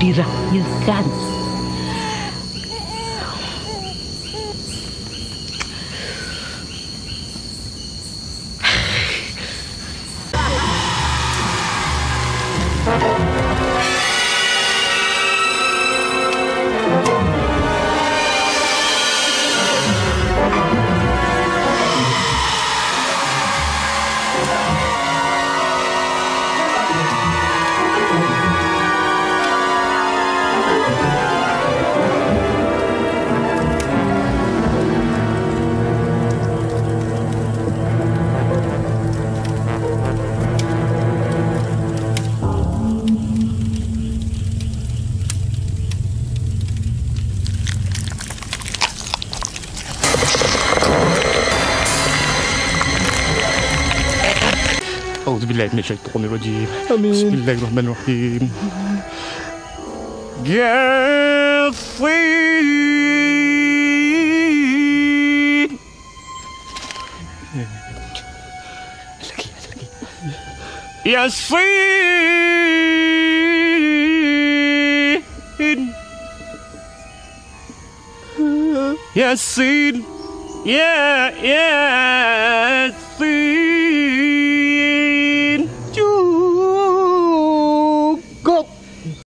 dirakyatkan. أعوذ بالله من الشيطان الرجيم. آمين. بسم الله الرحمن الرحيم. ياسين ياسين. ياسين. يا ياسين